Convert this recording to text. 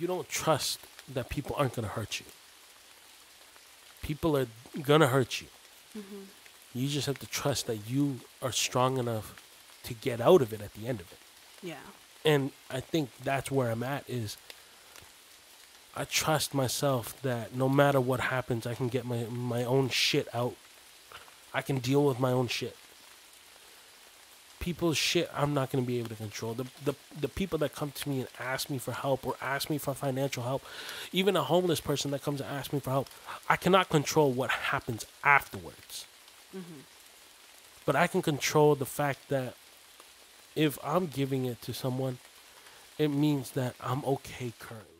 you don't trust that people aren't gonna hurt you. People are gonna hurt you. Mm-hmm. You just have to trust that you are strong enough to get out of it at the end of it. Yeah. And I think that's where I'm at is I trust myself that no matter what happens, I can get my my own shit out. I can deal with my own shit. People's shit I'm not going to be able to control. The, the the people that come to me and ask me for help or ask me for financial help, even a homeless person that comes and asks me for help, I cannot control what happens afterwards. Mm-hmm. But I can control the fact that if I'm giving it to someone, it means that I'm okay currently.